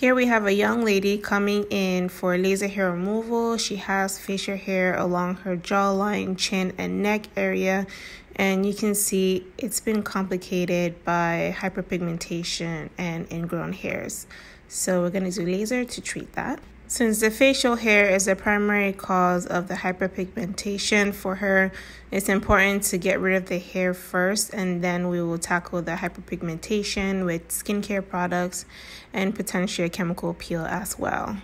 Here we have a young lady coming in for laser hair removal. She has facial hair along her jawline, chin, and neck area. And you can see it's been complicated by hyperpigmentation and ingrown hairs. So we're going to do laser to treat that. Since the facial hair is the primary cause of the hyperpigmentation for her, it's important to get rid of the hair first and then we will tackle the hyperpigmentation with skincare products and potentially a chemical peel as well.